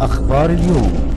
أخبار اليوم.